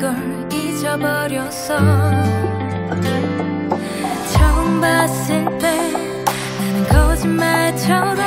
걸 잊어버렸어 처음 봤을 때 나는 거짓말처럼